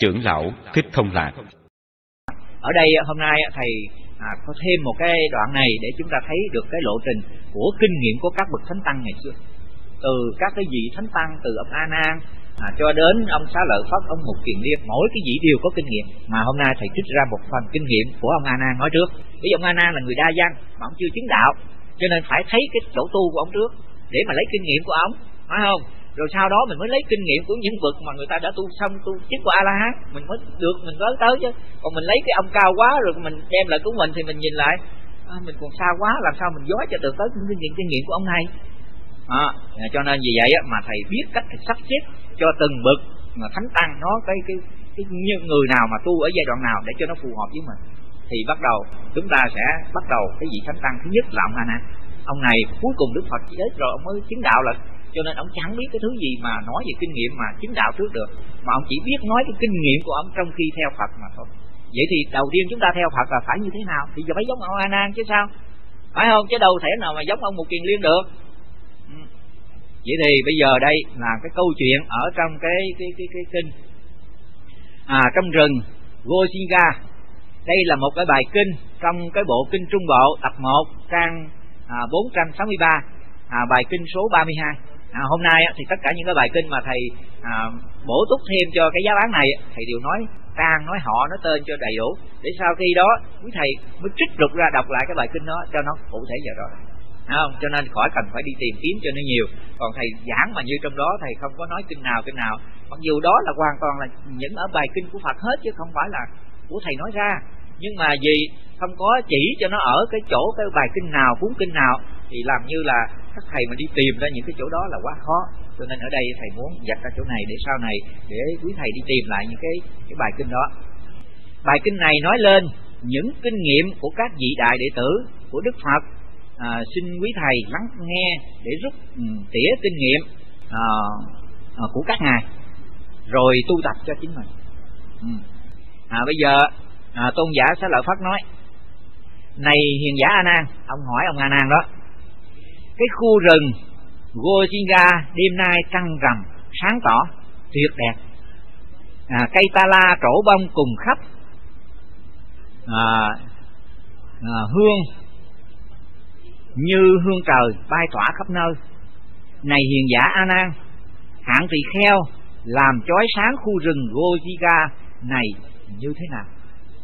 trưởng lão Thích Thông Lạc. Ở đây à, hôm nay à, thầy à, có thêm một cái đoạn này để chúng ta thấy được cái lộ trình của kinh nghiệm của các bậc thánh tăng ngày xưa. Từ các cái vị thánh tăng từ ông A Nan à, cho đến ông Xá Lợi Phất, ông Mục Kiền Liên, mỗi cái vị đều có kinh nghiệm. Mà hôm nay thầy trích ra một phần kinh nghiệm của ông A Nan nói trước. Vì ông A Nan là người đa văn mà ông chưa chứng đạo, cho nên phải thấy cái chỗ tu của ông trước để mà lấy kinh nghiệm của ông, phải không? Rồi sau đó mình mới lấy kinh nghiệm của những vực mà người ta đã tu xong tu chức của a la hán mình mới được mình mới tới chứ. Còn mình lấy cái ông cao quá rồi mình đem lại của mình thì mình nhìn lại. À, mình còn xa quá làm sao mình dối cho được tới những kinh nghiệm kinh nghiệm của ông này? À, cho nên vì vậy mà thầy biết cách thầy sắp xếp cho từng bậc mà thánh tăng nó cái cái cái người nào mà tu ở giai đoạn nào để cho nó phù hợp với mình. Thì bắt đầu chúng ta sẽ bắt đầu cái vị thánh tăng thứ nhất là ông Ana. Ông này cuối cùng Đức Phật chết rồi ông mới chứng đạo là cho nên ông chẳng biết cái thứ gì mà nói về kinh nghiệm mà chính đạo trước được. Mà ông chỉ biết nói cái kinh nghiệm của ông trong khi theo Phật mà thôi. Vậy thì đầu tiên chúng ta theo Phật là phải như thế nào? Thì giờ phải giống ông A Nan chứ sao? Phải không? Chứ đâu thể nào mà giống ông một kiền liên được. Ừ. Vậy thì bây giờ đây là cái câu chuyện ở trong cái cái cái cái kinh. À trong rừng Gosinga. Đây là một cái bài kinh trong cái bộ kinh trung bộ tập 1 trang à, 463 à, bài kinh số 32 à, hôm nay thì tất cả những cái bài kinh mà thầy à, bổ túc thêm cho cái giáo án này thầy đều nói trang nói họ nói tên cho đầy đủ. Để sau khi đó quý thầy mới trích lục ra đọc lại cái bài kinh đó cho nó cụ thể giờ rồi không? Cho nên khỏi cần phải đi tìm kiếm cho nó nhiều. Còn thầy giảng mà như trong đó thầy không có nói kinh nào kinh nào. Mặc dù đó là hoàn toàn là những ở bài kinh của Phật hết chứ không phải là của thầy nói ra. Nhưng mà vì không có chỉ cho nó ở cái chỗ cái bài kinh nào cuốn kinh nào thì làm như là các thầy mà đi tìm ra những cái chỗ đó là quá khó. Cho nên ở đây thầy muốn dạch ra chỗ này để sau này để quý thầy đi tìm lại những cái cái bài kinh đó. Bài kinh này nói lên những kinh nghiệm của các vị đại đệ tử của Đức Phật. À, xin quý thầy lắng nghe để rút um, tỉa kinh nghiệm à, à, của các ngài rồi tu tập cho chính mình. Ừ. à, bây giờ à, tôn giả sẽ lợi phát nói này hiền giả a nan ông hỏi ông a nan đó cái khu rừng Gojinga đêm nay trăng rằm sáng tỏ tuyệt đẹp. À, cây ta la trổ bông cùng khắp. À, à, hương. Như hương trời bay tỏa khắp nơi. Này hiền giả a nan hạng tỳ kheo làm chói sáng khu rừng Gojinga này như thế nào?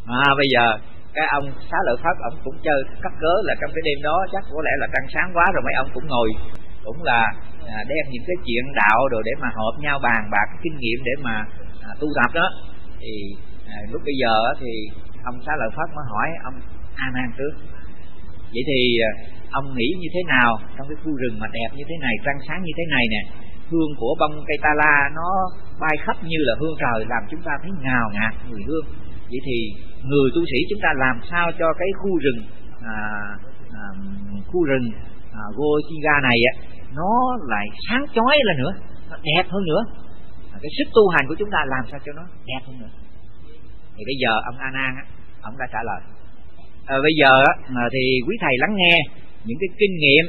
À bây giờ cái ông xá lợi pháp ông cũng chơi cắt cớ là trong cái đêm đó chắc có lẽ là trăng sáng quá rồi mấy ông cũng ngồi. Cũng là à, đem những cái chuyện đạo rồi để mà họp nhau bàn bạc cái kinh nghiệm để mà à, tu tập đó. Thì à, lúc bây giờ thì ông xá lợi pháp mới hỏi ông a nan trước vậy thì à, ông nghĩ như thế nào trong cái khu rừng mà đẹp như thế này trăng sáng như thế này nè? Hương của bông cây ta la nó bay khắp như là hương trời làm chúng ta thấy ngào ngạt mùi hương. Vậy thì người tu sĩ chúng ta làm sao cho cái khu rừng à, à, khu rừng à, Gochiga này á nó lại sáng chói lên nữa nó đẹp hơn nữa. À, cái sức tu hành của chúng ta làm sao cho nó đẹp hơn nữa. Thì bây giờ ông A Nan á ông đã trả lời. À, bây giờ á, thì quý thầy lắng nghe những cái kinh nghiệm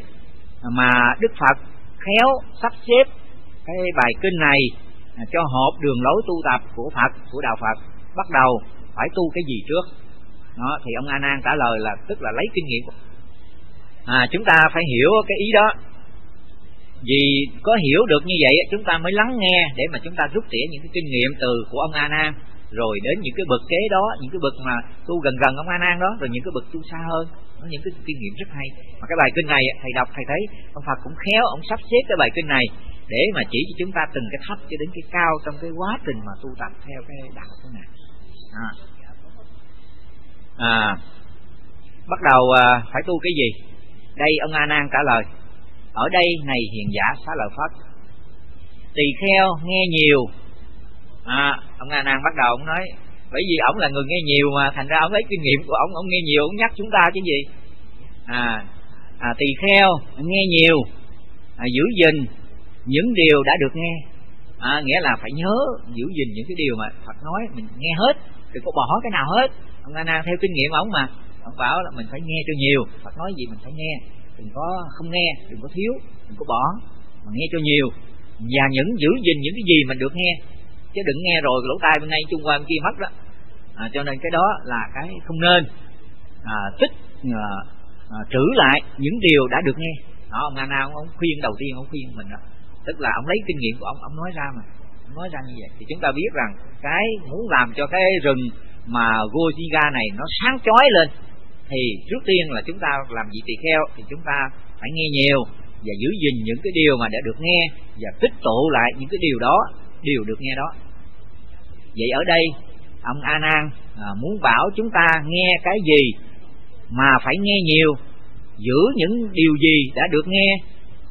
mà Đức Phật khéo sắp xếp cái bài kinh này cho hợp đường lối tu tập của Phật của đạo Phật. Bắt đầu phải tu cái gì trước? Đó, thì ông a nan trả lời là, tức là lấy kinh nghiệm. À chúng ta phải hiểu cái ý đó. Vì có hiểu được như vậy, chúng ta mới lắng nghe để mà chúng ta rút tỉa những cái kinh nghiệm từ của ông a nan, rồi đến những cái bậc kế đó, những cái bậc mà tu gần gần ông a nan đó, rồi những cái bậc tu xa hơn. Nó những cái kinh nghiệm rất hay. Mà cái bài kinh này, thầy đọc, thầy thấy, ông phật cũng khéo ông sắp xếp cái bài kinh này để mà chỉ cho chúng ta từng cái thấp cho đến cái cao trong cái quá trình mà tu tập theo cái đạo thế này à, à. Bắt đầu à, phải tu cái gì? Đây ông a nan trả lời. Ở đây này hiền giả xá lợi phất tỳ kheo nghe nhiều. À ông a nan bắt đầu ông nói bởi vì ổng là người nghe nhiều mà thành ra ông lấy kinh nghiệm của ông ông nghe nhiều ông nhắc chúng ta chứ gì? À, à tỳ kheo nghe nhiều. À, giữ gìn những điều đã được nghe. À, nghĩa là phải nhớ giữ gìn những cái điều mà Phật nói mình nghe hết đừng có bỏ cái nào hết. Ông a theo kinh nghiệm ông mà. Ông bảo là mình phải nghe cho nhiều. Phật nói gì mình phải nghe. Đừng có không nghe đừng có thiếu đừng có bỏ. Mà nghe cho nhiều. Và những giữ gìn những cái gì mình được nghe. Chứ đừng nghe rồi lỗ tai bên đây chung qua bên kia mất đó. À, cho nên cái đó là cái không nên. À, tích à, à, trữ lại những điều đã được nghe. Đó ông Anna ông, ông khuyên đầu tiên ông khuyên mình đó. Tức là ông lấy kinh nghiệm của ông ông nói ra mà nói ra như vậy thì chúng ta biết rằng cái muốn làm cho cái rừng mà Gojiga này nó sáng chói lên thì trước tiên là chúng ta làm gì tỳ kheo thì chúng ta phải nghe nhiều và giữ gìn những cái điều mà đã được nghe và tích tụ lại những cái điều đó điều được nghe đó. Vậy ở đây ông a nan à, muốn bảo chúng ta nghe cái gì mà phải nghe nhiều giữ những điều gì đã được nghe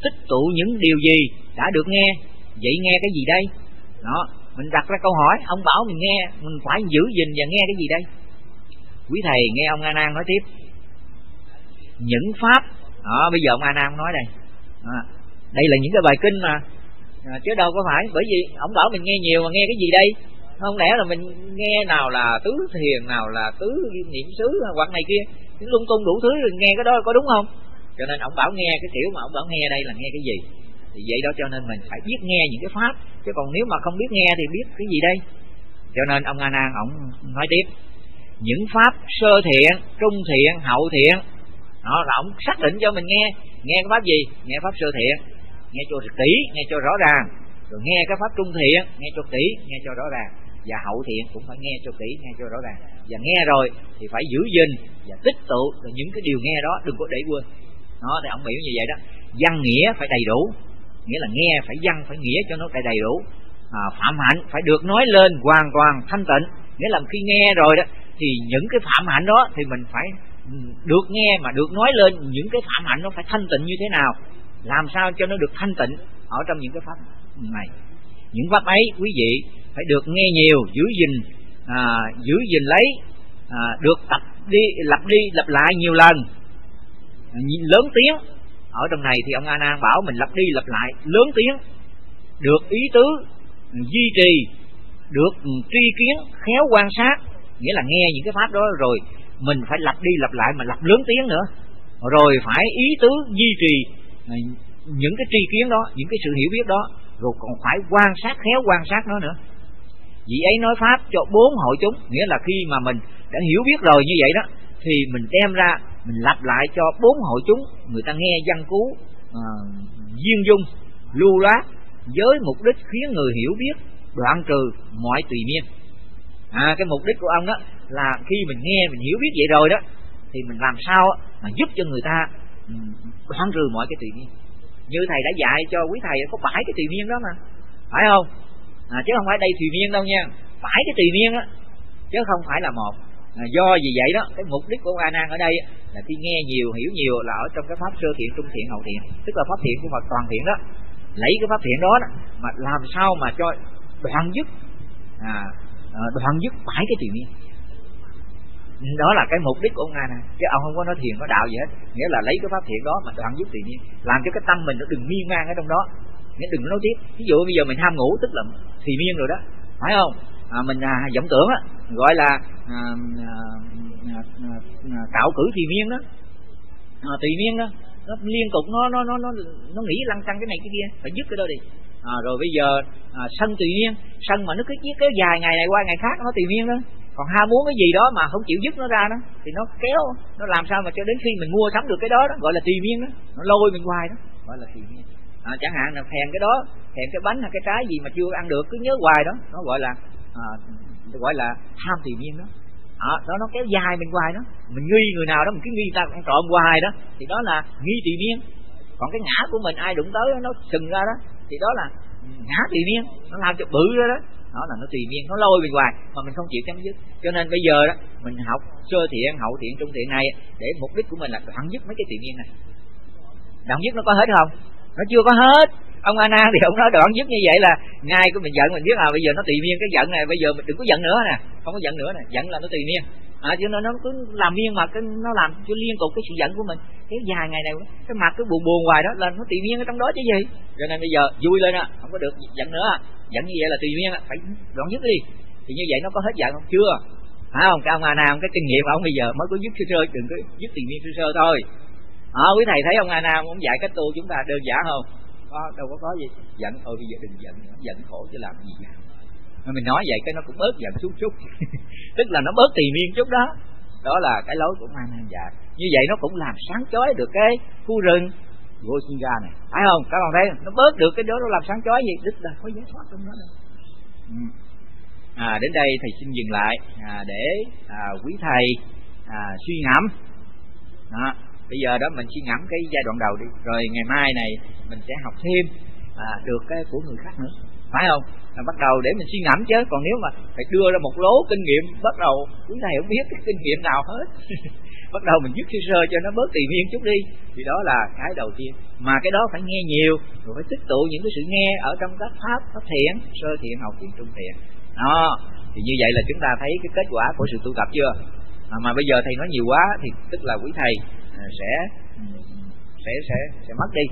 tích tụ những điều gì đã được nghe? Vậy nghe cái gì đây? Đó mình đặt ra câu hỏi ông bảo mình nghe mình phải giữ gìn và nghe cái gì đây? Quý thầy nghe ông a nan nói tiếp. Những pháp đó bây giờ ông a nan nói đây. Đó, đây là những cái bài kinh mà à, chứ đâu có phải bởi vì ông bảo mình nghe nhiều mà nghe cái gì đây? Không lẽ là mình nghe nào là tứ thiền nào là tứ niệm xứ hoặc này kia lung tung đủ thứ nghe cái đó có đúng không? Cho nên ông bảo nghe cái kiểu mà ông bảo nghe đây là nghe cái gì? Thì vậy đó cho nên mình phải biết nghe những cái pháp. Chứ còn nếu mà không biết nghe thì biết cái gì đây? Cho nên ông a nan ông nói tiếp, những pháp sơ thiện, trung thiện, hậu thiện. Đó là ông xác định cho mình nghe. Nghe cái pháp gì? Nghe pháp sơ thiện. Nghe cho kỹ nghe cho rõ ràng. Rồi nghe cái pháp trung thiện, nghe cho kỹ nghe cho rõ ràng. Và hậu thiện cũng phải nghe cho kỹ nghe cho rõ ràng. Và nghe rồi thì phải giữ gìn và tích tụ những cái điều nghe đó, đừng có để quên. Đó, thì ông biểu như vậy đó. Văn nghĩa phải đầy đủ nghĩa là nghe phải văn phải nghĩa cho nó đầy đầy đủ. À, phạm hạnh phải được nói lên hoàn toàn thanh tịnh. Nghĩa là khi nghe rồi đó thì những cái phạm hạnh đó thì mình phải ừ, được nghe mà được nói lên những cái phạm hạnh nó phải thanh tịnh như thế nào. Làm sao cho nó được thanh tịnh ở trong những cái pháp này. Những pháp ấy quý vị phải được nghe nhiều giữ gìn à, giữ gìn lấy à, được tập đi lặp đi lặp lại nhiều lần. À, lớn tiếng ở trong này thì ông a nan bảo mình lặp đi lặp lại, lớn tiếng, được ý tứ, duy trì, được ừ, tri kiến, khéo quan sát, nghĩa là nghe những cái pháp đó rồi, mình phải lặp đi lặp lại mà lặp lớn tiếng nữa. Rồi phải ý tứ, duy trì ừ, những cái tri kiến đó, những cái sự hiểu biết đó, rồi còn phải quan sát, khéo quan sát nó nữa. Vị ấy nói pháp cho bốn hội chúng, nghĩa là khi mà mình đã hiểu biết rồi như vậy đó, thì mình đem ra mình lặp lại cho bốn hội chúng. Người ta nghe văn cú à, duyên dung lưu loát với mục đích khiến người hiểu biết đoạn trừ mọi tùy miên à cái mục đích của ông đó là khi mình nghe mình hiểu biết vậy rồi đó thì mình làm sao mà giúp cho người ta ừ, đoạn trừ mọi cái tùy miên như thầy đã dạy cho quý thầy có bảy cái tùy miên đó mà. Phải không? À, chứ không phải đây tùy miên đâu nha. Bảy cái tùy miên á chứ không phải là một à, do vì vậy đó cái mục đích của a nan ở đây là khi nghe nhiều hiểu nhiều là ở trong cái pháp sơ thiện trung thiện hậu thiện. Tức là pháp thiện của Phật toàn thiện đó. Lấy cái pháp thiện đó, đó mà làm sao mà cho đoạn dứt à, à đoạn dứt bảy cái tùy miên. Đó là cái mục đích của ông này chứ ông không có nói thiền có đạo gì hết. Nghĩa là lấy cái pháp thiện đó mà đoạn dứt tự nhiên làm cho cái tâm mình nó đừng miên man ở trong đó. Nghĩa đừng nói tiếp. Ví dụ bây giờ mình ham ngủ tức là thì miên rồi đó. Phải không? À, mình à, vọng tưởng á gọi là à, à, à, à, cử tùy miên đó. À, tùy miên đó. Nó liên tục nó nó nó nó nó nghĩ lăng xăng cái này cái kia phải dứt cái đó đi. À, rồi bây giờ à, sân tùy miên sân mà nó cứ kéo dài ngày này qua ngày khác nó tùy miên đó. Còn ham muốn cái gì đó mà không chịu dứt nó ra đó thì nó kéo nó làm sao mà cho đến khi mình mua sắm được cái đó đó gọi là tùy miên đó nó lôi mình hoài đó. Gọi là tùy miên à, chẳng hạn là thèm cái đó thèm cái bánh hay cái trái gì mà chưa ăn được cứ nhớ hoài đó nó gọi là à, gọi là tham tùy miên đó. À, đó nó kéo dài mình hoài đó. Mình nghi người nào đó mình cứ nghi ta ăn trộm hoài đó. Thì đó là nghi tùy miên còn cái ngã của mình ai đụng tới nó sừng ra đó. Thì đó là ngã tùy miên nó làm cho bự ra đó. Đó là nó tùy miên nó lôi mình hoài mà mình không chịu chấm dứt. Cho nên bây giờ đó mình học sơ thiện hậu thiện trung thiện này để mục đích của mình là đoạn dứt mấy cái tùy miên này. Đoạn dứt nó có hết không? Nó chưa có hết ông a thì ông nói đoạn dứt như vậy là ngay của mình giận mình biết là bây giờ nó tùy miên cái giận này bây giờ mình đừng có giận nữa nè không có giận nữa nè giận là nó tùy miên. À, chứ nó nó cứ làm miên mà cái nó làm cho liên tục cái sự giận của mình. Kéo dài ngày này cái mặt cứ buồn buồn hoài đó là nó tùy miên ở trong đó chứ gì. Cho nên bây giờ vui lên á không có được giận nữa giận như vậy là tùy miên phải đoạn dứt đi. Thì như vậy nó có hết giận không? Chưa. Phải không? Cái ông a nam cái kinh nghiệm ông bây giờ mới có dứt sơ sơ đừng có dứt tùy miên sơ sơ thôi. À, quý thầy thấy ông a nam ông dạy cách tu chúng ta đơn giản không? Có đâu có có gì. Giận thôi bây giờ đừng giận giận khổ chứ làm gì vậy mà mình nói vậy cái nó cũng bớt giận xuống chút. Tức là nó bớt tỳ miên chút đó. Đó là cái lối của ma nan dạ. Như vậy nó cũng làm sáng chói được cái khu rừng. Gosinga này phải không? Các bạn thấy nó bớt được cái đó nó làm sáng chói gì đức là có giải thoát trong đó đâu. Ừ. à, đến đây thầy xin dừng lại à, để à, quý thầy à, suy ngẫm. Đó bây giờ đó mình suy ngẫm cái giai đoạn đầu đi rồi ngày mai này mình sẽ học thêm à, được cái của người khác nữa. Phải không? Là bắt đầu để mình suy ngẫm chứ. Còn nếu mà phải đưa ra một lố kinh nghiệm bắt đầu chúng ta không biết cái kinh nghiệm nào hết. Bắt đầu mình dứt sơ sơ cho nó bớt tùy miên chút đi. Thì đó là cái đầu tiên. Mà cái đó phải nghe nhiều rồi phải tích tụ những cái sự nghe ở trong các pháp pháp thiện sơ thiện hậu thiện trung thiện. Đó. Thì như vậy là chúng ta thấy cái kết quả của sự tu tập chưa? À, mà bây giờ thầy nói nhiều quá thì tức là quý thầy sẽ sẽ sẽ sẽ mất đi.